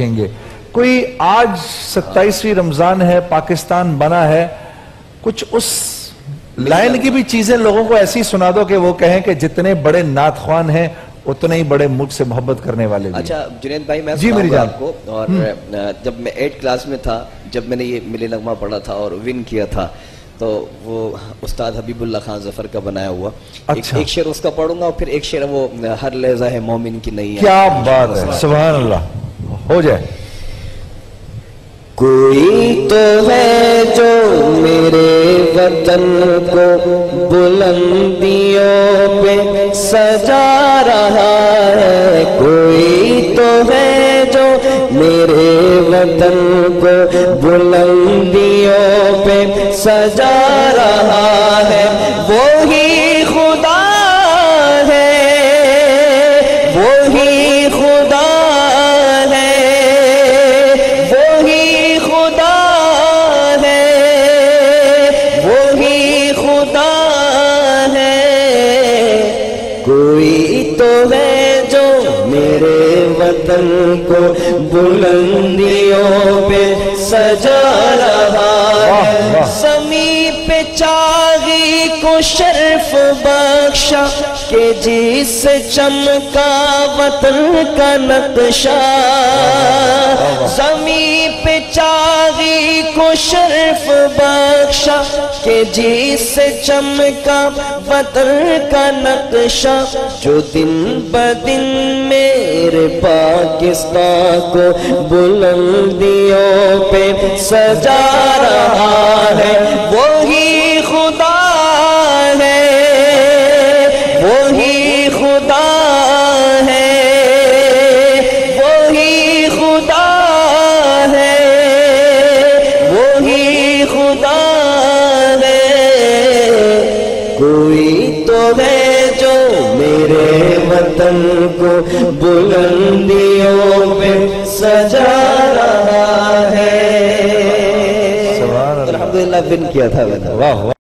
लिखेंगे कोई आज सत्ताईसवीं रमज़ान है पाकिस्तान बना है कुछ उस लाइन की भी चीज़ें लोगों को ऐसी सुना दो कि वो कहें कि जितने बड़े नाथख्वान हैं उतने ही बड़े मुझसे मोहब्बत करने वाले भी अच्छा जुनेद भाई मैं जी, मेरी आपको और जब मैं एट क्लास में था जब मैंने ये मिले नगमा पढ़ा था और विन किया था तो वो उस्ताद हबीबुल्ला खान ज़फ़र का बनाया हुआ। अच्छा। एक, एक शेर उसका पढ़ूँगा और फिर एक शेर वो हर लहजा है मोमिन की नहीं है क्या बात है सुबह अल्लाह हो जाए। कोई तो है जो मेरे वतन को बुलंदियों पे सजा रहा है। कोई तो है जो मेरे वतन को बुलंदियों पे सजा रहा है। कोई तो है जो मेरे वतन को बुलंदियों पे सजा रहा है। समीप चागी को शर्फ बख्शा के जिस चमका वतन का नक्शा। समीप चागी को शर्फ बख्शा के जिस चमका वतन का नक्शा, जो दिन ब दिन मेरे पाकिस्तान को बुलंदियों पे सजा रहा है। वो ही खुदा है वो ही खुदा कोई तो है जो मेरे वतन को बुलंदियों पे सजा रहा है। अल्लाह। अल्हम्दुलिल्लाह विन किया था। वाह।